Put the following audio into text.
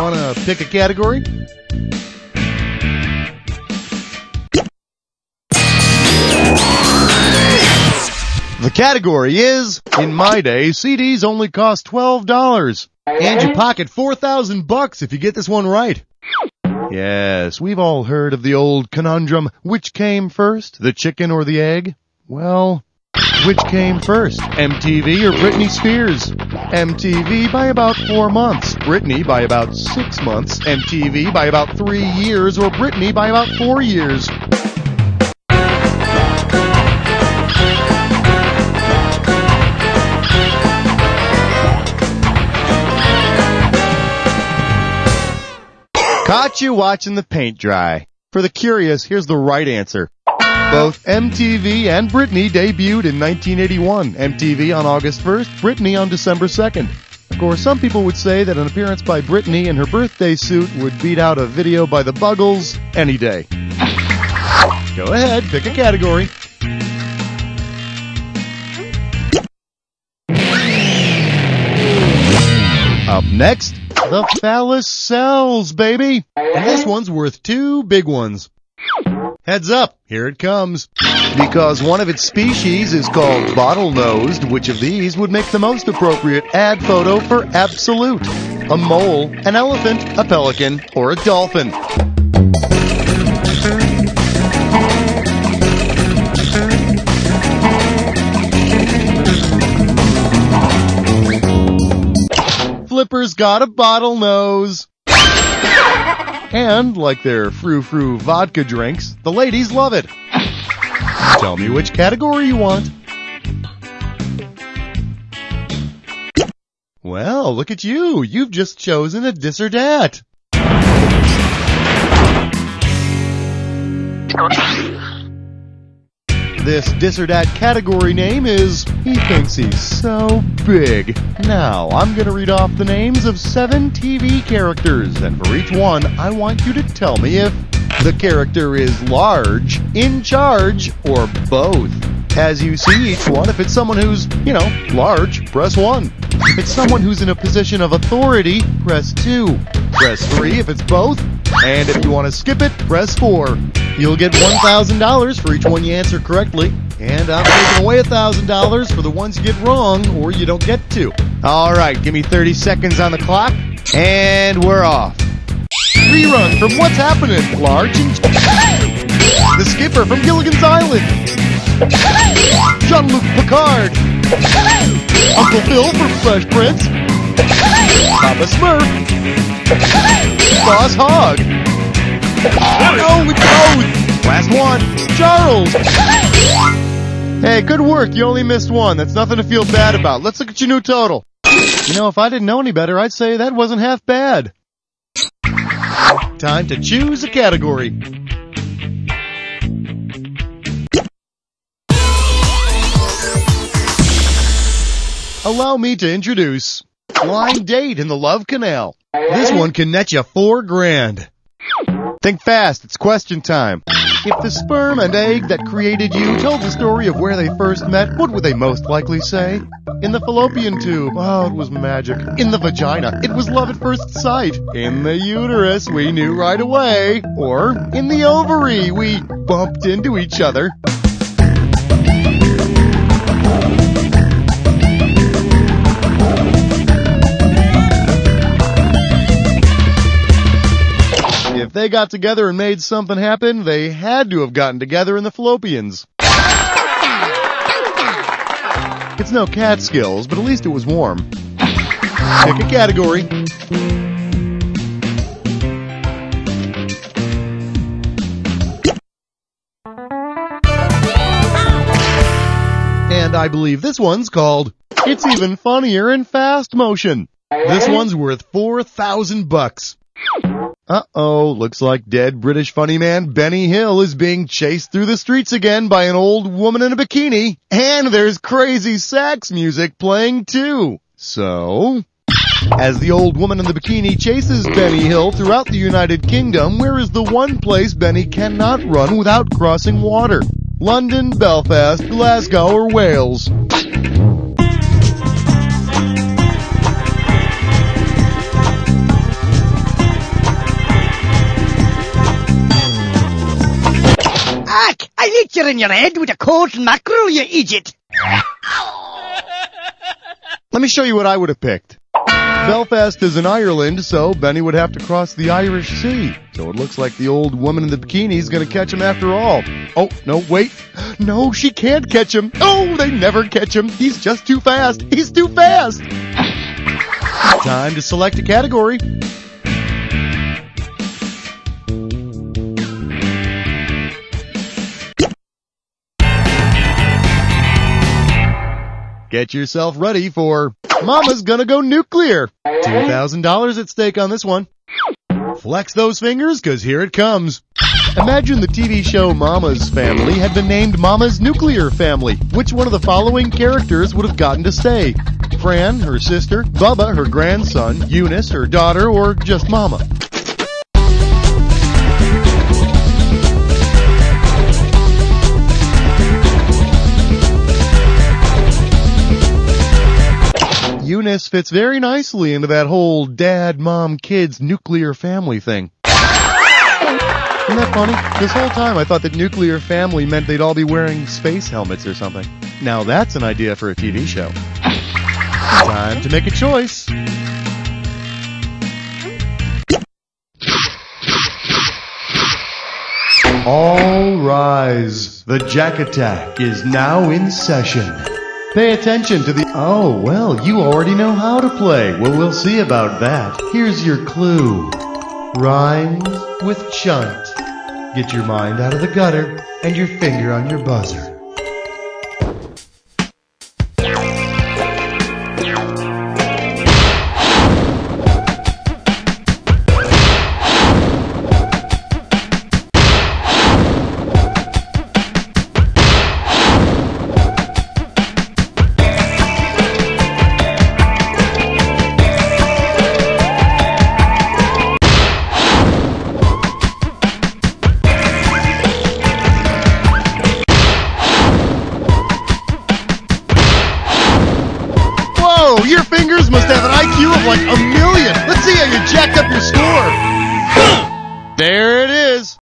Wanna pick a category? The category is, in my day, CDs only cost $12. And you pocket 4,000 bucks if you get this one right. Yes, we've all heard of the old conundrum, which came first, the chicken or the egg? Well, which came first, MTV or Britney Spears? MTV by about four months, Britney by about six months, MTV by about three years, or Britney by about four years. Caught you watching the paint dry. For the curious, here's the right answer. Both MTV and Britney debuted in 1981. MTV on August 1st, Britney on December 2nd. Of course, some people would say that an appearance by Britney in her birthday suit would beat out a video by the Buggles any day. Go ahead, pick a category. Up next, the phallus cells, baby. And this one's worth two big ones. Heads up, here it comes. Because one of its species is called bottlenosed, which of these would make the most appropriate ad photo for Absolut? A mole, an elephant, a pelican, or a dolphin? Flipper's got a bottlenose. And, like their frou-frou vodka drinks, the ladies love it. Tell me which category you want. Well, look at you. You've just chosen a dis or. This dis or dat category name is He Thinks He's So Big. Now, I'm gonna read off the names of seven TV characters, and for each one, I want you to tell me if the character is large, in charge, or both. As you see each one, if it's someone who's, you know, large, press 1. If it's someone who's in a position of authority, press 2. Press 3 if it's both. And if you want to skip it, press 4. You'll get $1,000 for each one you answer correctly. And I'm taking away $1,000 for the ones you get wrong or you don't get to. Alright, give me 30 seconds on the clock. And we're off. Rerun from What's Happening, Large and... The Skipper from Gilligan's Island. Jean-Luc Picard. Uncle Phil from Fresh Prince. Papa Smurf. Boss Hogg. No, it's both. Last one. Charles. Hey, good work. You only missed one. That's nothing to feel bad about. Let's look at your new total. You know, if I didn't know any better, I'd say that wasn't half bad. Time to choose a category. Allow me to introduce Blind Date in the Love Canal. This one can net you four grand. Think fast, it's question time. If the sperm and egg that created you told the story of where they first met, what would they most likely say? In the fallopian tube, oh, it was magic. In the vagina, it was love at first sight. In the uterus, we knew right away. Or, in the ovary, we bumped into each other. If they got together and made something happen, they had to have gotten together in the fallopians. It's no Catskills, but at least it was warm. Pick a category. And I believe this one's called It's Even Funnier in Fast Motion. This one's worth 4,000 bucks. Uh-oh, looks like dead British funny man Benny Hill is being chased through the streets again by an old woman in a bikini. And there's crazy sax music playing too. So, as the old woman in the bikini chases Benny Hill throughout the United Kingdom, where is the one place Benny cannot run without crossing water? London, Belfast, Glasgow, or Wales? In your head with a cold mackerel, you idiot. Let me show you what I would have picked. Belfast is in Ireland, so Benny would have to cross the Irish Sea. So it looks like the old woman in the bikini is going to catch him after all. Oh, no, wait. No, she can't catch him. Oh, they never catch him. He's just too fast. He's too fast. Time to select a category. Get yourself ready for Mama's Gonna Go Nuclear. $2,000 at stake on this one. Flex those fingers, cause here it comes. Imagine the TV show Mama's Family had been named Mama's Nuclear Family. Which one of the following characters would have gotten to stay? Fran, her sister, Bubba, her grandson, Eunice, her daughter, or just Mama? Eunice fits very nicely into that whole dad, mom, kids, nuclear family thing. Isn't that funny? This whole time I thought that nuclear family meant they'd all be wearing space helmets or something. Now that's an idea for a TV show. Time to make a choice. All rise. The Jack Attack is now in session. Pay attention to the. Oh, well, you already know how to play. Well, we'll see about that. Here's your clue Rhymes with chunt. Get your mind out of the gutter and your finger on your buzzer.